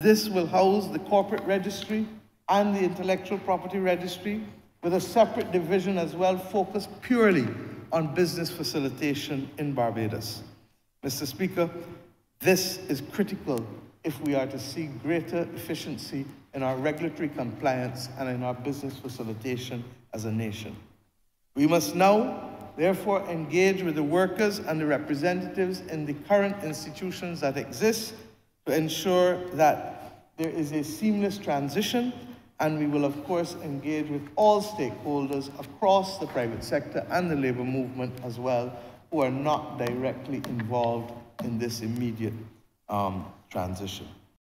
This will house the corporate registry and the intellectual property registry with a separate division as well focused purely on business facilitation in Barbados. Mr. Speaker, this is critical if we are to see greater efficiency in our regulatory compliance and in our business facilitation as a nation. We must now, therefore, engage with the workers and the representatives in the current institutions that exist to ensure that there is a seamless transition and we will, of course, engage with all stakeholders across the private sector and the labor movement as well, who are not directly involved in this immediate um, transition.